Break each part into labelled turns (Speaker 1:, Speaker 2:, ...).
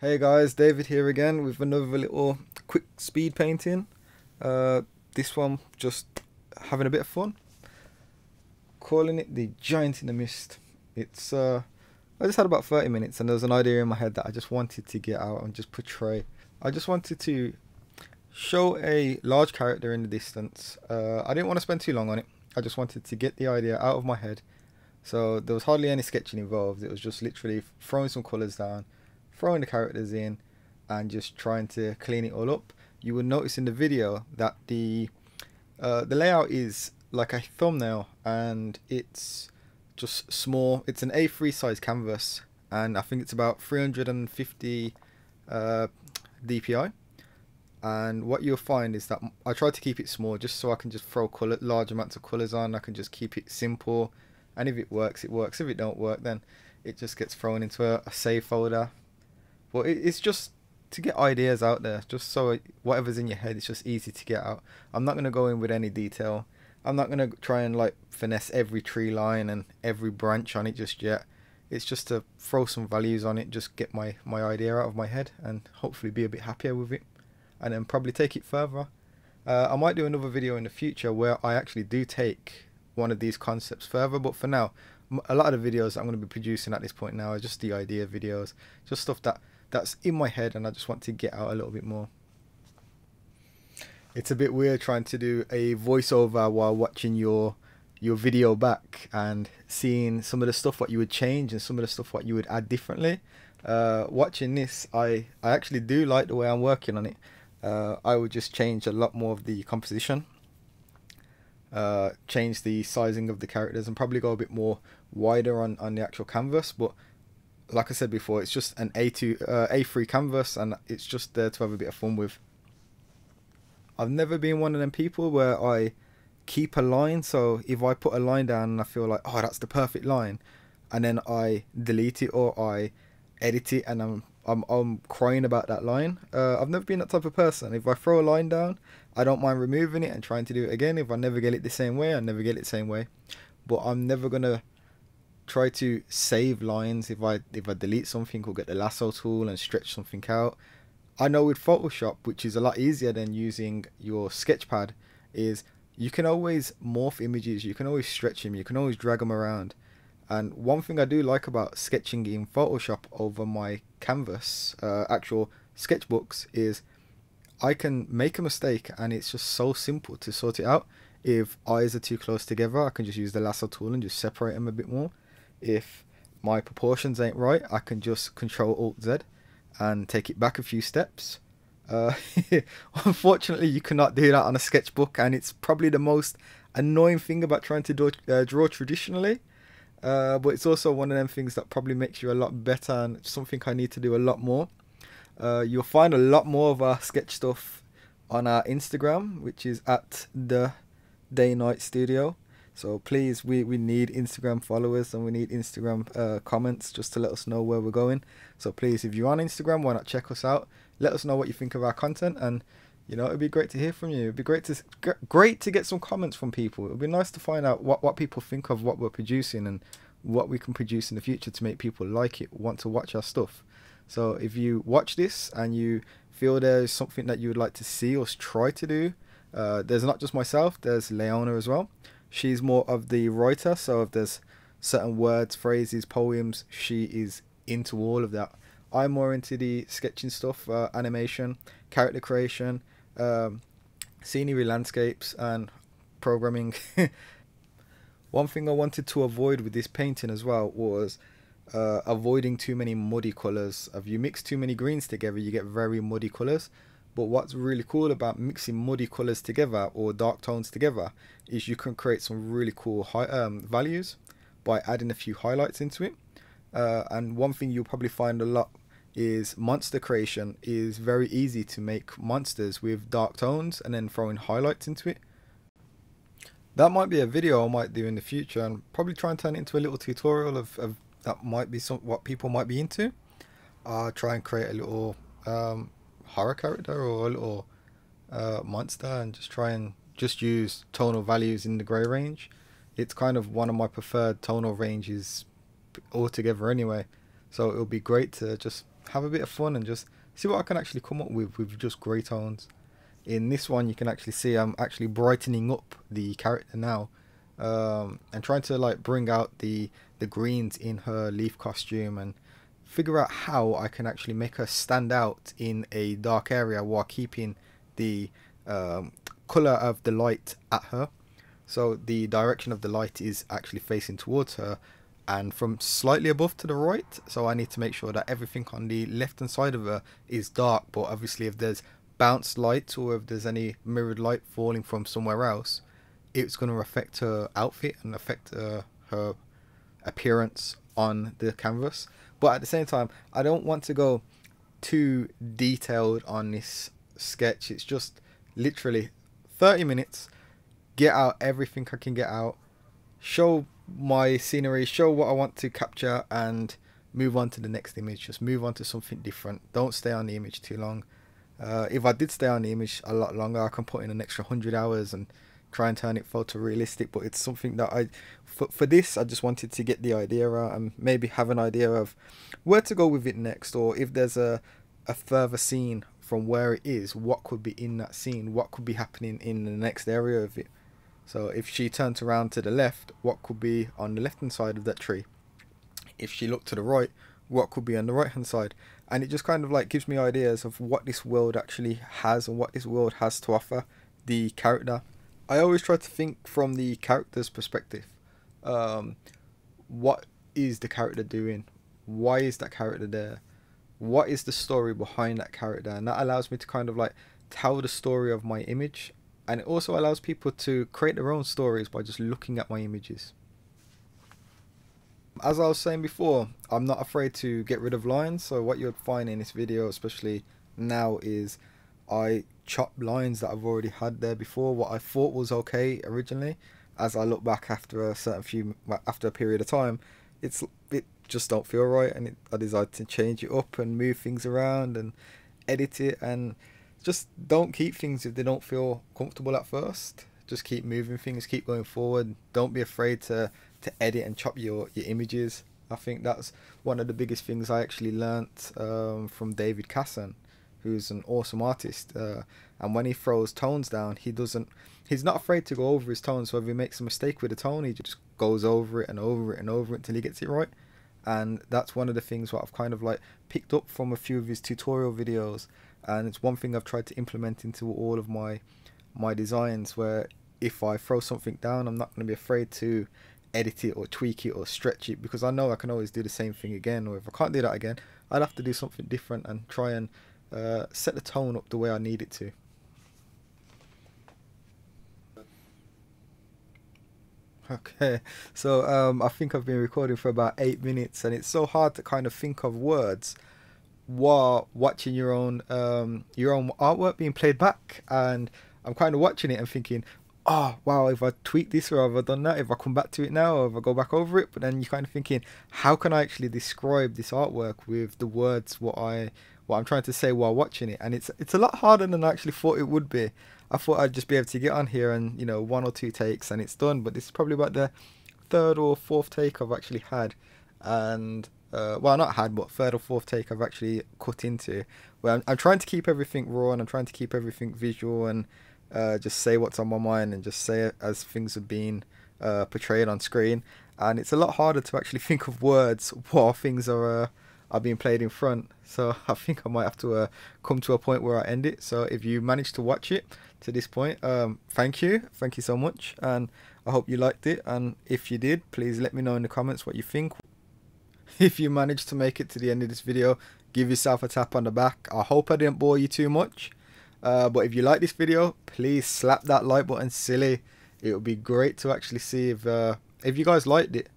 Speaker 1: Hey guys, David here again with another little quick speed painting. Uh, this one just having a bit of fun. Calling it the Giant in the Mist. It's uh, I just had about 30 minutes and there was an idea in my head that I just wanted to get out and just portray. I just wanted to show a large character in the distance. Uh, I didn't want to spend too long on it. I just wanted to get the idea out of my head. So there was hardly any sketching involved. It was just literally throwing some colours down throwing the characters in and just trying to clean it all up you will notice in the video that the uh, the layout is like a thumbnail and it's just small. It's an A3 size canvas and I think it's about 350 uh, DPI and what you'll find is that I try to keep it small just so I can just throw color, large amounts of colors on. I can just keep it simple. And if it works it works. If it don't work then it just gets thrown into a, a save folder but it's just to get ideas out there, just so whatever's in your head, it's just easy to get out. I'm not gonna go in with any detail. I'm not gonna try and like finesse every tree line and every branch on it just yet. It's just to throw some values on it, just get my my idea out of my head, and hopefully be a bit happier with it, and then probably take it further. Uh, I might do another video in the future where I actually do take one of these concepts further, but for now, a lot of the videos I'm going to be producing at this point now are just the idea videos, just stuff that that's in my head and I just want to get out a little bit more. It's a bit weird trying to do a voiceover while watching your your video back and seeing some of the stuff what you would change and some of the stuff what you would add differently. Uh, watching this, I, I actually do like the way I'm working on it. Uh, I would just change a lot more of the composition, uh, change the sizing of the characters and probably go a bit more wider on, on the actual canvas. But like I said before, it's just an A2, uh, A3 canvas, and it's just there to have a bit of fun with. I've never been one of them people where I keep a line. So if I put a line down and I feel like, oh, that's the perfect line, and then I delete it or I edit it and I'm I'm I'm crying about that line. Uh, I've never been that type of person. If I throw a line down, I don't mind removing it and trying to do it again. If I never get it the same way, I never get it the same way. But I'm never gonna try to save lines if I if I delete something or get the lasso tool and stretch something out. I know with Photoshop, which is a lot easier than using your sketchpad, is you can always morph images, you can always stretch them, you can always drag them around. And one thing I do like about sketching in Photoshop over my canvas, uh, actual sketchbooks, is I can make a mistake and it's just so simple to sort it out. If eyes are too close together, I can just use the lasso tool and just separate them a bit more if my proportions ain't right, I can just Control Alt Z and take it back a few steps. Uh, unfortunately, you cannot do that on a sketchbook, and it's probably the most annoying thing about trying to do, uh, draw traditionally. Uh, but it's also one of them things that probably makes you a lot better, and something I need to do a lot more. Uh, you'll find a lot more of our sketch stuff on our Instagram, which is at the Day Night Studio. So please, we, we need Instagram followers and we need Instagram uh, comments just to let us know where we're going. So please, if you're on Instagram, why not check us out? Let us know what you think of our content, and you know it'd be great to hear from you. It'd be great to great to get some comments from people. It'd be nice to find out what what people think of what we're producing and what we can produce in the future to make people like it, want to watch our stuff. So if you watch this and you feel there's something that you would like to see us try to do, uh, there's not just myself. There's Leona as well. She's more of the writer, so if there's certain words, phrases, poems, she is into all of that. I'm more into the sketching stuff, uh, animation, character creation, um, scenery, landscapes, and programming. One thing I wanted to avoid with this painting as well was uh, avoiding too many muddy colours. If you mix too many greens together, you get very muddy colours. But what's really cool about mixing muddy colors together or dark tones together is you can create some really cool high, um, values by adding a few highlights into it. Uh, and one thing you'll probably find a lot is monster creation is very easy to make monsters with dark tones and then throwing highlights into it. That might be a video I might do in the future and probably try and turn it into a little tutorial of, of that might be some what people might be into. I'll try and create a little um, horror character or a little uh, monster and just try and just use tonal values in the grey range. It's kind of one of my preferred tonal ranges altogether anyway. So it would be great to just have a bit of fun and just see what I can actually come up with with just grey tones. In this one you can actually see I'm actually brightening up the character now um, and trying to like bring out the the greens in her leaf costume and figure out how I can actually make her stand out in a dark area while keeping the um, color of the light at her. So the direction of the light is actually facing towards her and from slightly above to the right. So I need to make sure that everything on the left hand side of her is dark. But obviously if there's bounced light or if there's any mirrored light falling from somewhere else, it's going to affect her outfit and affect uh, her appearance on the canvas. But at the same time, I don't want to go too detailed on this sketch. It's just literally 30 minutes, get out everything I can get out, show my scenery, show what I want to capture, and move on to the next image. Just move on to something different. Don't stay on the image too long. Uh, if I did stay on the image a lot longer, I can put in an extra 100 hours and try and turn it photorealistic. But it's something that I, for, for this, I just wanted to get the idea out and maybe have an idea of where to go with it next, or if there's a, a further scene from where it is, what could be in that scene, what could be happening in the next area of it. So if she turns around to the left, what could be on the left hand side of that tree? If she looked to the right, what could be on the right hand side? And it just kind of like gives me ideas of what this world actually has and what this world has to offer the character. I always try to think from the character's perspective. Um, what is the character doing? Why is that character there? what is the story behind that character and that allows me to kind of like tell the story of my image and it also allows people to create their own stories by just looking at my images as I was saying before I'm not afraid to get rid of lines so what you'll find in this video especially now is I chop lines that I've already had there before what I thought was okay originally. As I look back after a certain few after a period of time it's it just don't feel right and it, I decided to change it up and move things around and edit it and just don't keep things if they don't feel comfortable at first. Just keep moving things keep going forward. Don't be afraid to to edit and chop your your images. I think that's one of the biggest things I actually learnt um, from David Kassan who's an awesome artist uh, and when he throws tones down he doesn't he's not afraid to go over his tones. So if he makes a mistake with a tone he just goes over it and over it and over it until he gets it right. And that's one of the things what I've kind of like picked up from a few of his tutorial videos. And it's one thing I've tried to implement into all of my my designs where if I throw something down I'm not going to be afraid to edit it or tweak it or stretch it because I know I can always do the same thing again. Or if I can't do that again I'd have to do something different and try and uh, set the tone up the way I need it to. Okay, so um, I think I've been recording for about eight minutes, and it's so hard to kind of think of words while watching your own um, your own artwork being played back. And I'm kind of watching it and thinking, oh wow, if I tweak this or have I done that, if I come back to it now or if I go back over it. But then you're kind of thinking, how can I actually describe this artwork with the words what I what I'm trying to say while watching it? And it's it's a lot harder than I actually thought it would be. I thought I'd just be able to get on here and you know one or two takes and it's done. But this is probably about the third or fourth take I've actually had, and uh, well not had but third or fourth take I've actually cut into. Where I'm, I'm trying to keep everything raw and I'm trying to keep everything visual and uh, just say what's on my mind and just say it as things are being uh, portrayed on screen. And it's a lot harder to actually think of words while things are uh, are being played in front. So I think I might have to uh, come to a point where I end it. So if you managed to watch it, to this point. Um, thank you, thank you so much, and I hope you liked it. And if you did, please let me know in the comments what you think. If you managed to make it to the end of this video, give yourself a tap on the back. I hope I didn't bore you too much. Uh, but if you like this video, please slap that like button silly. It would be great to actually see if uh, if you guys liked it.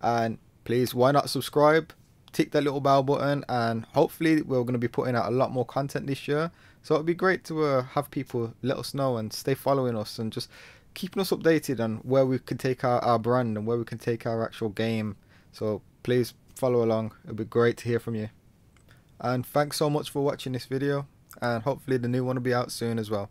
Speaker 1: And please, why not subscribe? Tick that little bell button, and hopefully we're going to be putting out a lot more content this year. So it'd be great to uh, have people let us know and stay following us and just keeping us updated on where we can take our, our brand and where we can take our actual game. So please follow along. It'd be great to hear from you. And thanks so much for watching this video and hopefully the new one will be out soon as well.